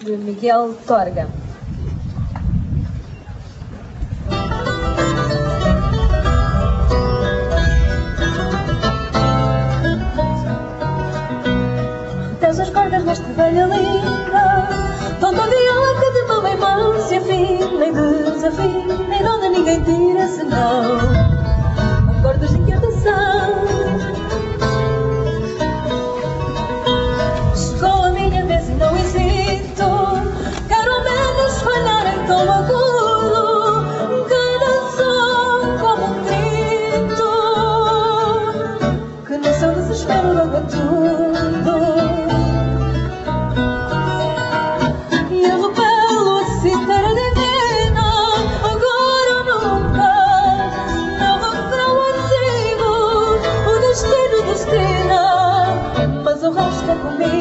De Miguel Torga. Tens as cordas neste velha linda Vão todo que de mão em mão se afina e desafina E onde ninguém tira senão de joga tudo. E eu repelo citar a divina, agora nunca. Não refrão antigo, o destino destina, mas o resto é comigo.